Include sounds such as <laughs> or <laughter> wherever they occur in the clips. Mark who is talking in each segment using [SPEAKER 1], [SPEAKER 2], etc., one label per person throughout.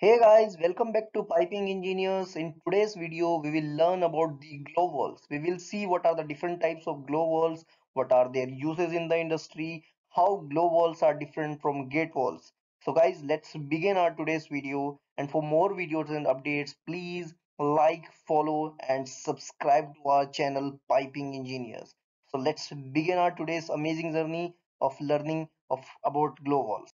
[SPEAKER 1] Hey guys, welcome back to Piping Engineers. In today's video, we will learn about the globe valves. We will see what are the different types of globe valves, what are their uses in the industry, how globe valves are different from gate valves. So guys, let's begin our today's video. And for more videos and updates, please like, follow and subscribe to our channel Piping Engineers. So let's begin our today's amazing journey of learning of about globe valves.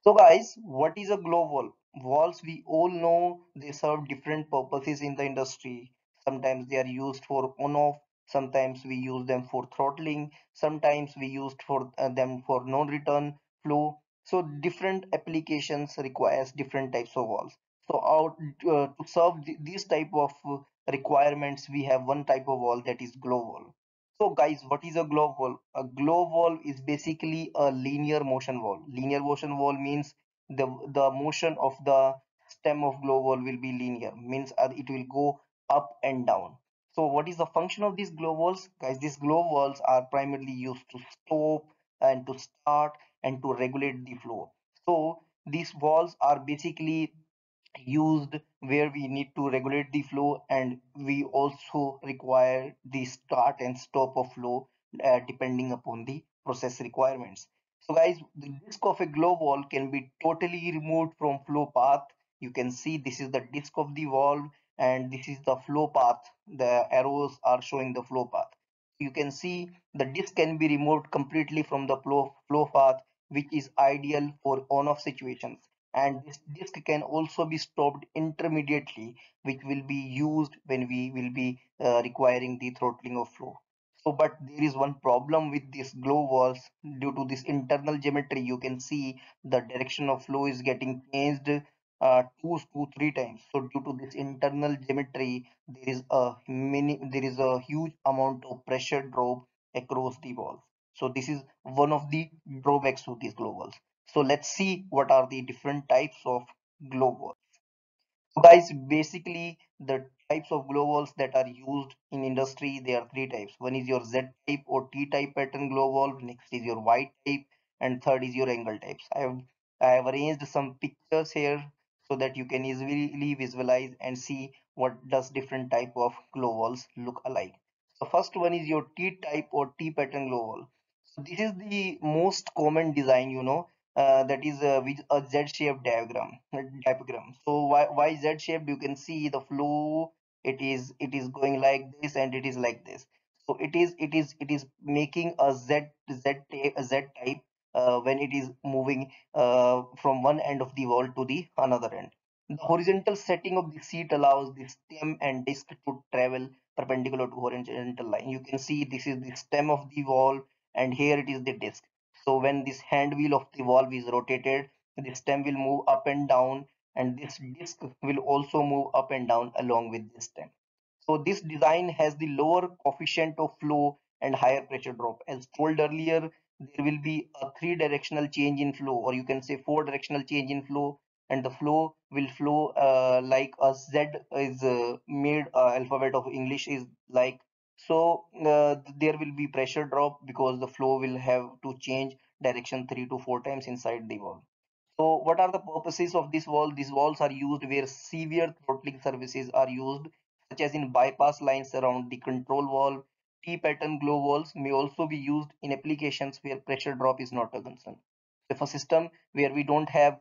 [SPEAKER 1] So guys, what is a globe valve? Valves we all know they serve different purposes in the industry. Sometimes they are used for on-off, sometimes we use them for throttling, sometimes we used for uh, them for non-return flow. So different applications requires different types of valves. So out uh, to serve th these type of uh, requirements, we have one type of valve that is globe valve. So guys, what is a globe valve? A globe valve is basically a linear motion valve. Linear motion valve means the the motion of the stem of globe valve will be linear, means uh, it will go up and down. So what is the function of these globe valves? Guys, these globe valves are primarily used to stop and to start and to regulate the flow. So these valves are basically used where we need to regulate the flow and we also require the start and stop of flow uh, depending upon the process requirements so guys the disk of a globe valve can be totally removed from flow path. You can see this is the disk of the valve and this is the flow path. The arrows are showing the flow path. You can see the disk can be removed completely from the flow flow path which is ideal for on off situations. And this disk can also be stopped intermediately which will be used when we will be uh, requiring the throttling of flow so but there is one problem with these globe valves. Due to this internal geometry you can see the direction of flow is getting changed uh, two to three times. So due to this internal geometry there is a mini there is a huge amount of pressure drop across the valves. So this is one of the drawbacks to these globe valves. So let's see what are the different types of globe valves. So guys, basically the types of globe valves that are used in industry, there are three types. One is your Z type or T type pattern globe valve. Next is your Y type and third is your angle types. I have I have arranged some pictures here so that you can easily visualize and see what does different type of globe valves look alike. So first one is your T type or T pattern globe valve. So this is the most common design, you know, uh, that is uh, a Z-shaped diagram. uh, Diagram. So why why Z-shaped? You can see the flow. It is it is going like this and it is like this. So it is it is it is making a Z Z a Z type uh, when it is moving from one end of the valve to the another end. The horizontal setting of the seat allows the stem and disc to travel perpendicular to horizontal line. You can see this is the stem of the valve and here it is the disc so when this hand wheel of the valve is rotated the stem will move up and down and this disc will also move up and down along with this stem. So this design has the lower coefficient of flow and higher pressure drop. As told earlier there will be a three directional change in flow or you can say four directional change in flow and the flow will flow uh, like a z is uh, made uh, alphabet of english is like so uh, there will be pressure drop because the flow will have to change direction three to four times inside the valve so what are the purposes of this valve? These valves are used where severe throttling services are used, such as in bypass lines around the control valve. T-pattern globe valves may also be used in applications where pressure drop is not a concern. If a system where we don't have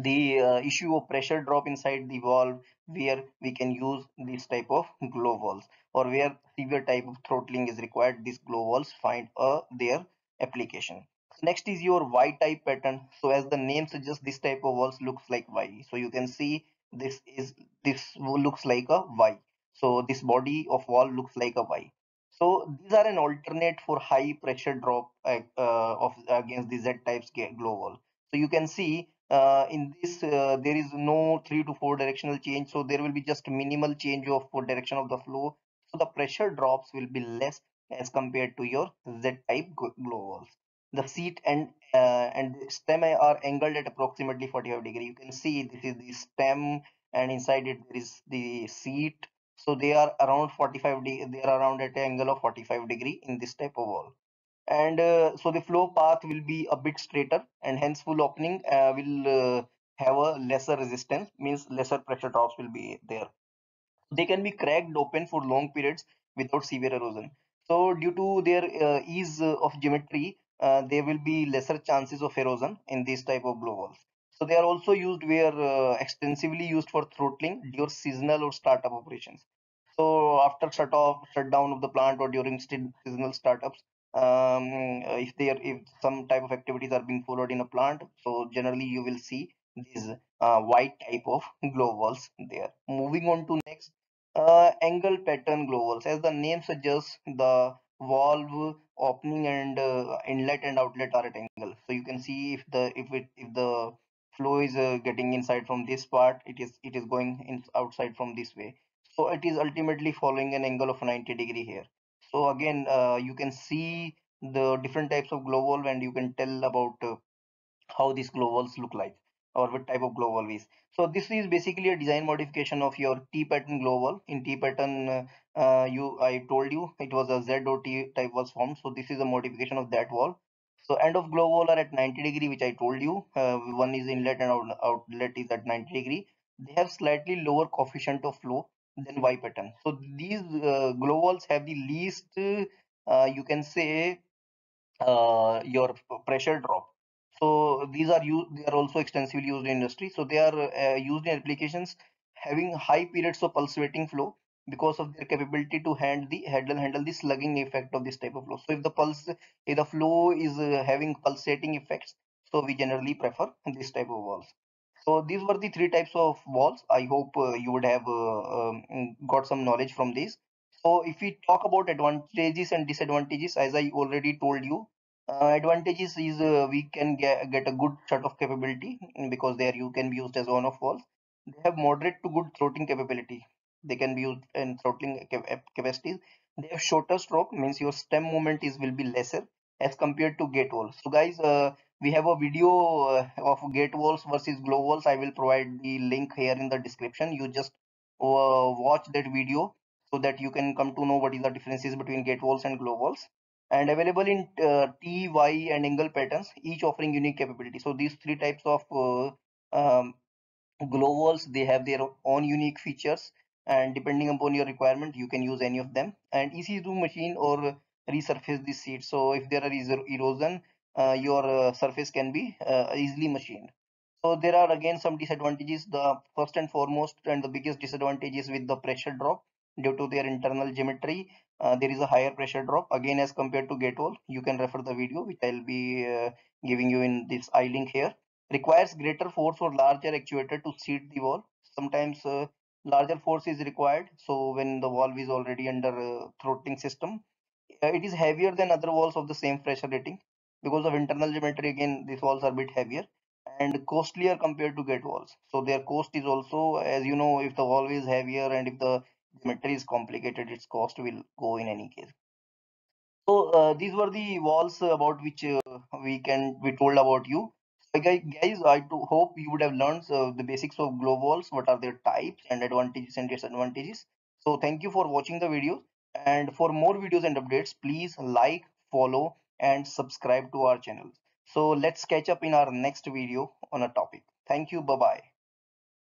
[SPEAKER 1] the uh, issue of pressure drop inside the valve where we can use this type of globe valves or where severe type of throttling is required these globe valves find uh, their application. Next is your y type pattern. So as the name suggests this type of valves looks like y. So you can see this is this looks like a y. So this body of valve looks like a y. So these are an alternate for high pressure drop uh, uh, of against the z types globe valve so you can see uh, in this uh, there is no three to four directional change so there will be just minimal change of direction of the flow. So the pressure drops will be less as compared to your z type globe valves the seat and uh, and stem are angled at approximately 45 degree. You can see this is the stem and inside it there is the seat. So they are around 45 degree they are around at an angle of 45 degree in this type of valve and uh, so the flow path will be a bit straighter and hence full opening uh, will uh, have a lesser resistance means lesser pressure drops will be there. They can be cracked open for long periods without severe erosion. So due to their uh, ease of geometry uh, there will be lesser chances of erosion in this type of globe valves so they are also used where uh, extensively used for throttling during seasonal or startup operations. So after shut off, shutdown of the plant or during seasonal startups, um, if there if some type of activities are being followed in a plant, so generally you will see these uh, white type of <laughs> globe valves there. Moving on to next, uh, angle pattern globe valves. As the name suggests, the valve opening and uh, inlet and outlet are at angle. So you can see if the if it if the flow is uh, getting inside from this part, it is it is going in outside from this way so it is ultimately following an angle of 90 degree here so again uh, you can see the different types of globe valve and you can tell about uh, how these globe valves look like or what type of globe valve is. So this is basically a design modification of your t pattern globe valve. In t pattern uh, uh, you i told you it was a z or t type was formed. So this is a modification of that valve. So end of globe valve are at 90 degree which i told you. Uh, one is inlet and outlet is at 90 degree. They have slightly lower coefficient of flow than y pattern. So these uh, globe valves have the least uh, you can say uh, your pressure drop. So these are used they are also extensively used in industry. So they are uh, used in applications having high periods of pulsating flow because of their capability to handle the handle handle the slugging effect of this type of flow. So if the pulse if the flow is uh, having pulsating effects so we generally prefer this type of valves so these were the three types of valves. I hope uh, you would have uh, um, got some knowledge from these. So if we talk about advantages and disadvantages as i already told you uh, advantages is uh, we can get, get a good shot of capability mm, because there you can be used as one of walls. They have moderate to good throttling capability. They can be used in throttling capacities. They have shorter stroke means your stem movement is will be lesser as compared to gate valve so guys uh, we have a video uh, of gate valves versus globe valves. I will provide the link here in the description. You just uh, watch that video so that you can come to know what is the differences between gate valves and globe valves. And available in uh, T, Y and angle patterns, each offering unique capability. So these three types of uh, um, globe valves, they have their own unique features. And depending upon your requirement, you can use any of them. And easy to machine or resurface the seat. So if there is erosion, your uh, surface can be uh, easily machined. So there are again some disadvantages. The first and foremost and the biggest disadvantage is with the pressure drop due to their internal geometry uh, there is a higher pressure drop. Again as compared to gate valve you can refer the video which i'll be uh, giving you in this i link here. Requires greater force or larger actuator to seat the valve. Sometimes uh, larger force is required. So when the valve is already under uh, throttling system uh, it is heavier than other valves of the same pressure rating because of internal geometry again these valves are a bit heavier and costlier compared to gate valves. So their cost is also as you know if the valve is heavier and if the geometry is complicated its cost will go in any case. So uh, these were the valves about which uh, we can we told about you. Guys i hope you would have learned uh, the basics of globe valves what are their types and advantages and disadvantages. So thank you for watching the video. And for more videos and updates please like follow and subscribe to our channel. So let's catch up in our next video on a topic. Thank you. Bye bye